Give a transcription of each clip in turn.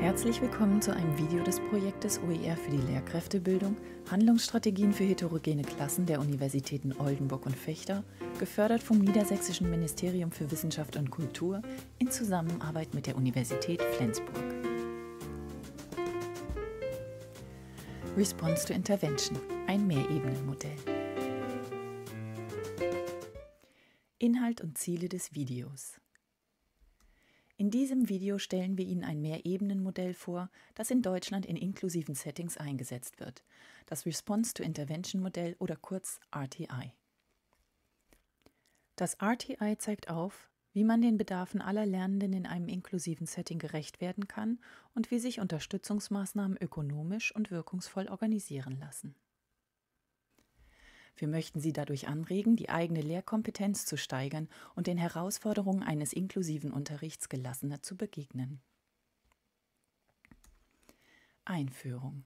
Herzlich willkommen zu einem Video des Projektes OER für die Lehrkräftebildung, Handlungsstrategien für heterogene Klassen der Universitäten Oldenburg und Fechter, gefördert vom Niedersächsischen Ministerium für Wissenschaft und Kultur in Zusammenarbeit mit der Universität Flensburg. Response to Intervention, ein Mehrebenenmodell. Inhalt und Ziele des Videos. In diesem Video stellen wir Ihnen ein Mehrebenenmodell vor, das in Deutschland in inklusiven Settings eingesetzt wird, das Response-to-Intervention-Modell oder kurz RTI. Das RTI zeigt auf, wie man den Bedarfen aller Lernenden in einem inklusiven Setting gerecht werden kann und wie sich Unterstützungsmaßnahmen ökonomisch und wirkungsvoll organisieren lassen. Wir möchten Sie dadurch anregen, die eigene Lehrkompetenz zu steigern und den Herausforderungen eines inklusiven Unterrichts gelassener zu begegnen. Einführung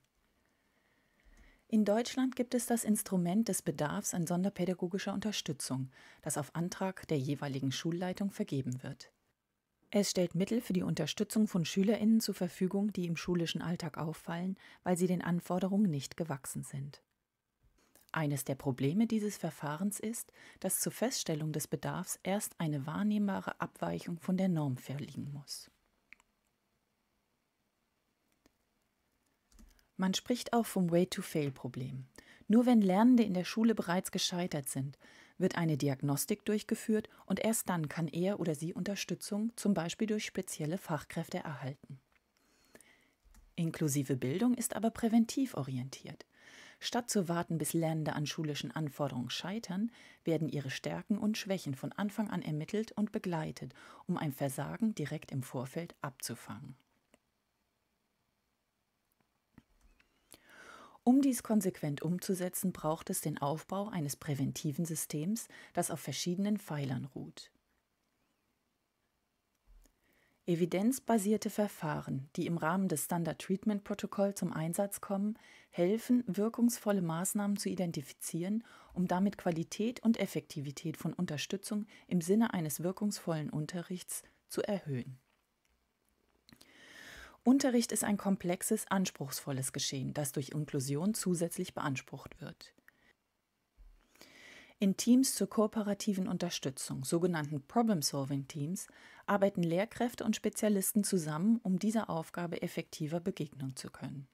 in Deutschland gibt es das Instrument des Bedarfs an sonderpädagogischer Unterstützung, das auf Antrag der jeweiligen Schulleitung vergeben wird. Es stellt Mittel für die Unterstützung von Schülerinnen zur Verfügung, die im schulischen Alltag auffallen, weil sie den Anforderungen nicht gewachsen sind. Eines der Probleme dieses Verfahrens ist, dass zur Feststellung des Bedarfs erst eine wahrnehmbare Abweichung von der Norm vorliegen muss. Man spricht auch vom Way-to-Fail-Problem. Nur wenn Lernende in der Schule bereits gescheitert sind, wird eine Diagnostik durchgeführt und erst dann kann er oder sie Unterstützung, zum Beispiel durch spezielle Fachkräfte, erhalten. Inklusive Bildung ist aber präventiv orientiert. Statt zu warten, bis Lernende an schulischen Anforderungen scheitern, werden ihre Stärken und Schwächen von Anfang an ermittelt und begleitet, um ein Versagen direkt im Vorfeld abzufangen. Um dies konsequent umzusetzen, braucht es den Aufbau eines präventiven Systems, das auf verschiedenen Pfeilern ruht. Evidenzbasierte Verfahren, die im Rahmen des Standard Treatment Protocol zum Einsatz kommen, helfen, wirkungsvolle Maßnahmen zu identifizieren, um damit Qualität und Effektivität von Unterstützung im Sinne eines wirkungsvollen Unterrichts zu erhöhen. Unterricht ist ein komplexes, anspruchsvolles Geschehen, das durch Inklusion zusätzlich beansprucht wird. In Teams zur kooperativen Unterstützung, sogenannten Problem-Solving-Teams, arbeiten Lehrkräfte und Spezialisten zusammen, um dieser Aufgabe effektiver begegnen zu können.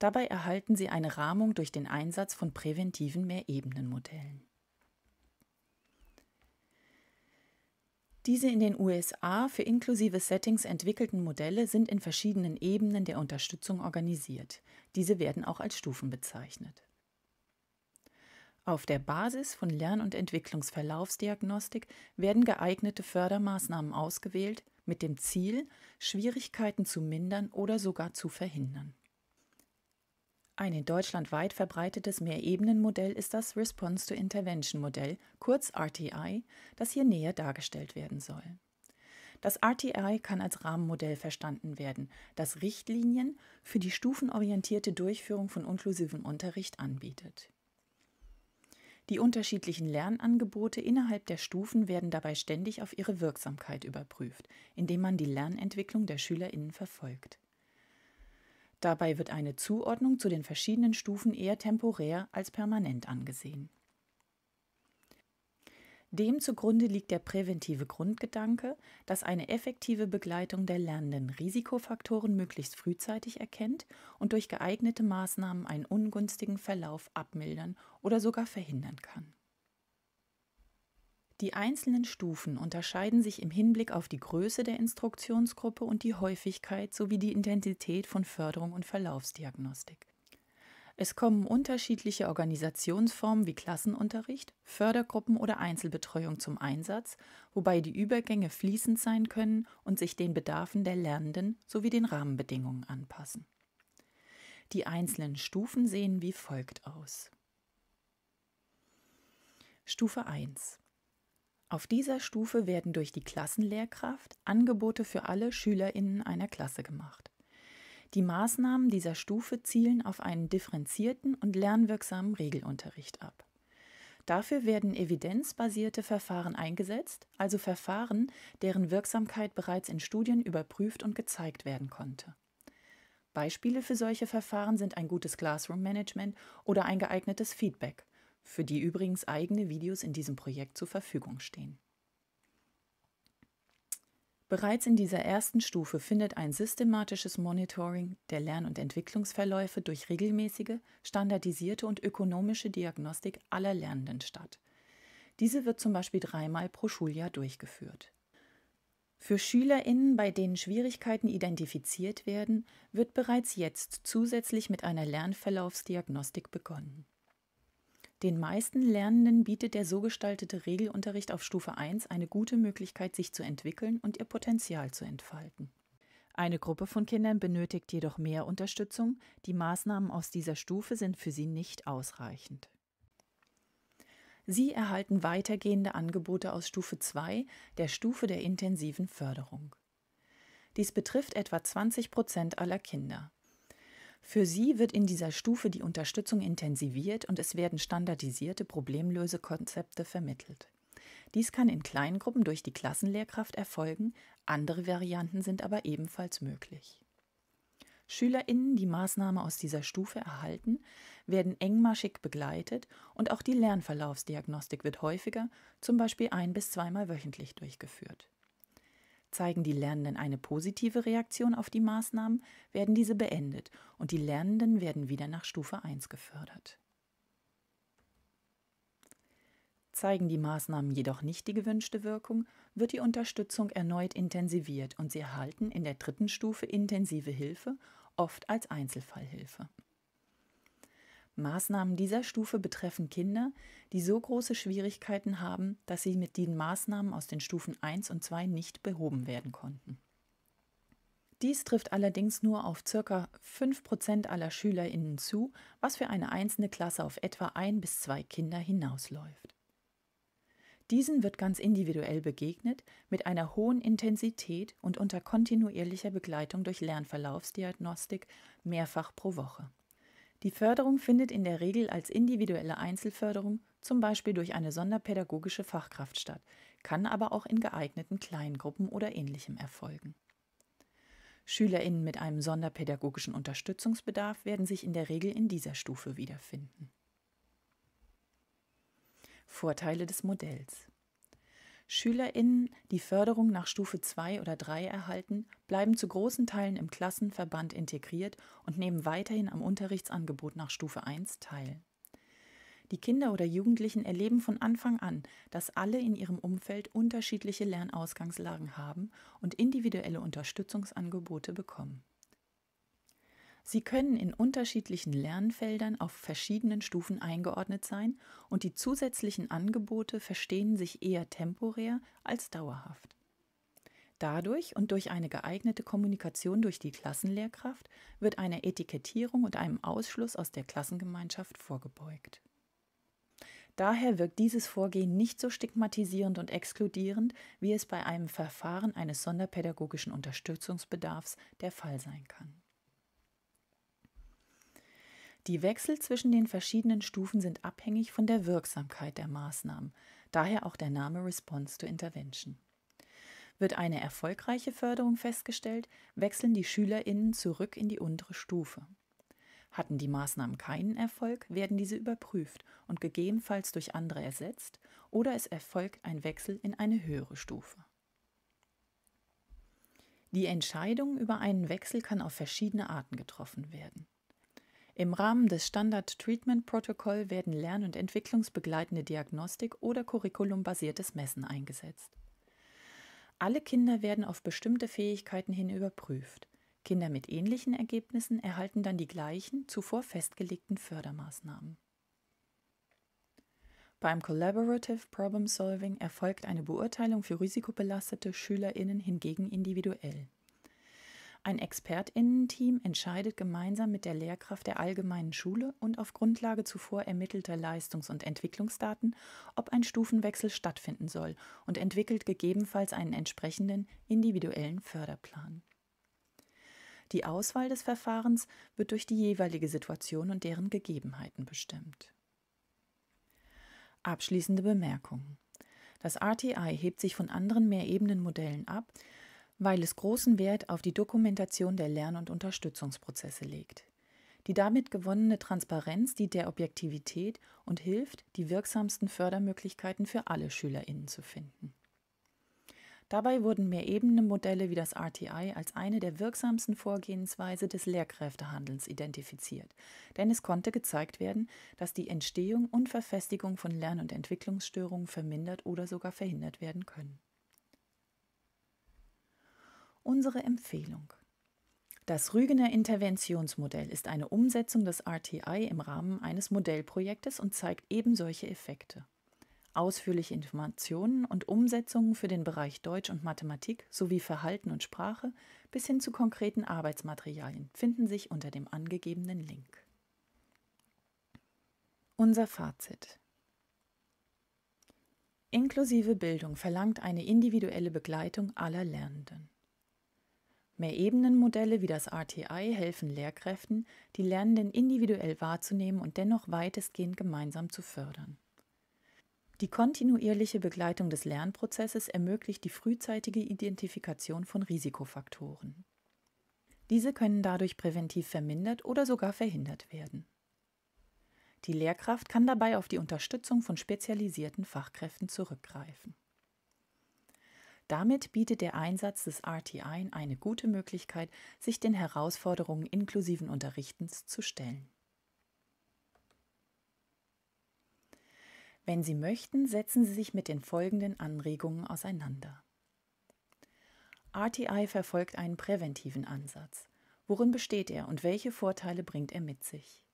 Dabei erhalten sie eine Rahmung durch den Einsatz von präventiven Mehrebenenmodellen. Diese in den USA für inklusive Settings entwickelten Modelle sind in verschiedenen Ebenen der Unterstützung organisiert. Diese werden auch als Stufen bezeichnet. Auf der Basis von Lern- und Entwicklungsverlaufsdiagnostik werden geeignete Fördermaßnahmen ausgewählt, mit dem Ziel, Schwierigkeiten zu mindern oder sogar zu verhindern. Ein in Deutschland weit verbreitetes Mehrebenenmodell ist das Response-to-Intervention-Modell, kurz RTI, das hier näher dargestellt werden soll. Das RTI kann als Rahmenmodell verstanden werden, das Richtlinien für die stufenorientierte Durchführung von inklusivem Unterricht anbietet. Die unterschiedlichen Lernangebote innerhalb der Stufen werden dabei ständig auf ihre Wirksamkeit überprüft, indem man die Lernentwicklung der Schülerinnen verfolgt. Dabei wird eine Zuordnung zu den verschiedenen Stufen eher temporär als permanent angesehen. Dem zugrunde liegt der präventive Grundgedanke, dass eine effektive Begleitung der Lernenden Risikofaktoren möglichst frühzeitig erkennt und durch geeignete Maßnahmen einen ungünstigen Verlauf abmildern oder sogar verhindern kann. Die einzelnen Stufen unterscheiden sich im Hinblick auf die Größe der Instruktionsgruppe und die Häufigkeit sowie die Intensität von Förderung und Verlaufsdiagnostik. Es kommen unterschiedliche Organisationsformen wie Klassenunterricht, Fördergruppen oder Einzelbetreuung zum Einsatz, wobei die Übergänge fließend sein können und sich den Bedarfen der Lernenden sowie den Rahmenbedingungen anpassen. Die einzelnen Stufen sehen wie folgt aus. Stufe 1 auf dieser Stufe werden durch die Klassenlehrkraft Angebote für alle Schülerinnen einer Klasse gemacht. Die Maßnahmen dieser Stufe zielen auf einen differenzierten und lernwirksamen Regelunterricht ab. Dafür werden evidenzbasierte Verfahren eingesetzt, also Verfahren, deren Wirksamkeit bereits in Studien überprüft und gezeigt werden konnte. Beispiele für solche Verfahren sind ein gutes Classroom-Management oder ein geeignetes Feedback, für die übrigens eigene Videos in diesem Projekt zur Verfügung stehen. Bereits in dieser ersten Stufe findet ein systematisches Monitoring der Lern- und Entwicklungsverläufe durch regelmäßige, standardisierte und ökonomische Diagnostik aller Lernenden statt. Diese wird zum Beispiel dreimal pro Schuljahr durchgeführt. Für SchülerInnen, bei denen Schwierigkeiten identifiziert werden, wird bereits jetzt zusätzlich mit einer Lernverlaufsdiagnostik begonnen. Den meisten Lernenden bietet der so gestaltete Regelunterricht auf Stufe 1 eine gute Möglichkeit, sich zu entwickeln und ihr Potenzial zu entfalten. Eine Gruppe von Kindern benötigt jedoch mehr Unterstützung. Die Maßnahmen aus dieser Stufe sind für sie nicht ausreichend. Sie erhalten weitergehende Angebote aus Stufe 2, der Stufe der intensiven Förderung. Dies betrifft etwa 20 Prozent aller Kinder. Für sie wird in dieser Stufe die Unterstützung intensiviert und es werden standardisierte Problemlösekonzepte vermittelt. Dies kann in Kleingruppen durch die Klassenlehrkraft erfolgen, andere Varianten sind aber ebenfalls möglich. SchülerInnen, die Maßnahme aus dieser Stufe erhalten, werden engmaschig begleitet und auch die Lernverlaufsdiagnostik wird häufiger, zum Beispiel ein- bis zweimal wöchentlich durchgeführt. Zeigen die Lernenden eine positive Reaktion auf die Maßnahmen, werden diese beendet und die Lernenden werden wieder nach Stufe 1 gefördert. Zeigen die Maßnahmen jedoch nicht die gewünschte Wirkung, wird die Unterstützung erneut intensiviert und sie erhalten in der dritten Stufe intensive Hilfe, oft als Einzelfallhilfe. Maßnahmen dieser Stufe betreffen Kinder, die so große Schwierigkeiten haben, dass sie mit den Maßnahmen aus den Stufen 1 und 2 nicht behoben werden konnten. Dies trifft allerdings nur auf ca. 5% aller SchülerInnen zu, was für eine einzelne Klasse auf etwa ein bis zwei Kinder hinausläuft. Diesen wird ganz individuell begegnet, mit einer hohen Intensität und unter kontinuierlicher Begleitung durch Lernverlaufsdiagnostik mehrfach pro Woche. Die Förderung findet in der Regel als individuelle Einzelförderung, zum Beispiel durch eine sonderpädagogische Fachkraft statt, kann aber auch in geeigneten Kleingruppen oder ähnlichem erfolgen. SchülerInnen mit einem sonderpädagogischen Unterstützungsbedarf werden sich in der Regel in dieser Stufe wiederfinden. Vorteile des Modells SchülerInnen, die Förderung nach Stufe 2 oder 3 erhalten, bleiben zu großen Teilen im Klassenverband integriert und nehmen weiterhin am Unterrichtsangebot nach Stufe 1 teil. Die Kinder oder Jugendlichen erleben von Anfang an, dass alle in ihrem Umfeld unterschiedliche Lernausgangslagen haben und individuelle Unterstützungsangebote bekommen. Sie können in unterschiedlichen Lernfeldern auf verschiedenen Stufen eingeordnet sein und die zusätzlichen Angebote verstehen sich eher temporär als dauerhaft. Dadurch und durch eine geeignete Kommunikation durch die Klassenlehrkraft wird einer Etikettierung und einem Ausschluss aus der Klassengemeinschaft vorgebeugt. Daher wirkt dieses Vorgehen nicht so stigmatisierend und exkludierend, wie es bei einem Verfahren eines sonderpädagogischen Unterstützungsbedarfs der Fall sein kann. Die Wechsel zwischen den verschiedenen Stufen sind abhängig von der Wirksamkeit der Maßnahmen, daher auch der Name Response to Intervention. Wird eine erfolgreiche Förderung festgestellt, wechseln die Schülerinnen zurück in die untere Stufe. Hatten die Maßnahmen keinen Erfolg, werden diese überprüft und gegebenenfalls durch andere ersetzt oder es erfolgt ein Wechsel in eine höhere Stufe. Die Entscheidung über einen Wechsel kann auf verschiedene Arten getroffen werden. Im Rahmen des Standard Treatment Protocol werden lern- und entwicklungsbegleitende Diagnostik oder curriculumbasiertes Messen eingesetzt. Alle Kinder werden auf bestimmte Fähigkeiten hin überprüft. Kinder mit ähnlichen Ergebnissen erhalten dann die gleichen zuvor festgelegten Fördermaßnahmen. Beim Collaborative Problem Solving erfolgt eine Beurteilung für risikobelastete Schülerinnen hingegen individuell. Ein Expertinnenteam entscheidet gemeinsam mit der Lehrkraft der allgemeinen Schule und auf Grundlage zuvor ermittelter Leistungs- und Entwicklungsdaten, ob ein Stufenwechsel stattfinden soll und entwickelt gegebenenfalls einen entsprechenden individuellen Förderplan. Die Auswahl des Verfahrens wird durch die jeweilige Situation und deren Gegebenheiten bestimmt. Abschließende Bemerkungen. Das RTI hebt sich von anderen Mehrebenenmodellen ab, weil es großen Wert auf die Dokumentation der Lern- und Unterstützungsprozesse legt. Die damit gewonnene Transparenz dient der Objektivität und hilft, die wirksamsten Fördermöglichkeiten für alle SchülerInnen zu finden. Dabei wurden Mehrebenenmodelle wie das RTI als eine der wirksamsten Vorgehensweise des Lehrkräftehandelns identifiziert, denn es konnte gezeigt werden, dass die Entstehung und Verfestigung von Lern- und Entwicklungsstörungen vermindert oder sogar verhindert werden können. Unsere Empfehlung das Rügener Interventionsmodell ist eine Umsetzung des RTI im Rahmen eines Modellprojektes und zeigt eben solche Effekte. Ausführliche Informationen und Umsetzungen für den Bereich Deutsch und Mathematik sowie Verhalten und Sprache bis hin zu konkreten Arbeitsmaterialien finden sich unter dem angegebenen Link. Unser Fazit. Inklusive Bildung verlangt eine individuelle Begleitung aller Lernenden. Mehrebenenmodelle wie das RTI helfen Lehrkräften, die Lernenden individuell wahrzunehmen und dennoch weitestgehend gemeinsam zu fördern. Die kontinuierliche Begleitung des Lernprozesses ermöglicht die frühzeitige Identifikation von Risikofaktoren. Diese können dadurch präventiv vermindert oder sogar verhindert werden. Die Lehrkraft kann dabei auf die Unterstützung von spezialisierten Fachkräften zurückgreifen. Damit bietet der Einsatz des RTI eine gute Möglichkeit, sich den Herausforderungen inklusiven Unterrichtens zu stellen. Wenn Sie möchten, setzen Sie sich mit den folgenden Anregungen auseinander. RTI verfolgt einen präventiven Ansatz. Worin besteht er und welche Vorteile bringt er mit sich?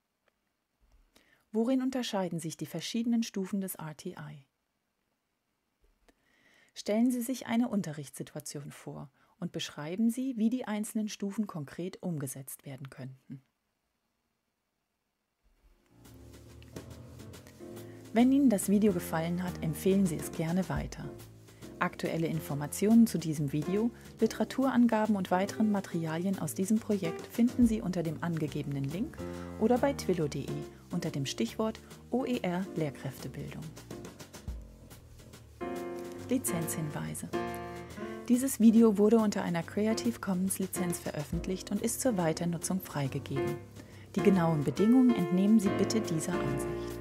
Worin unterscheiden sich die verschiedenen Stufen des RTI? Stellen Sie sich eine Unterrichtssituation vor und beschreiben Sie, wie die einzelnen Stufen konkret umgesetzt werden könnten. Wenn Ihnen das Video gefallen hat, empfehlen Sie es gerne weiter. Aktuelle Informationen zu diesem Video, Literaturangaben und weiteren Materialien aus diesem Projekt finden Sie unter dem angegebenen Link oder bei twillo.de unter dem Stichwort OER Lehrkräftebildung. Lizenzhinweise. Dieses Video wurde unter einer Creative Commons Lizenz veröffentlicht und ist zur Weiternutzung freigegeben. Die genauen Bedingungen entnehmen Sie bitte dieser Ansicht.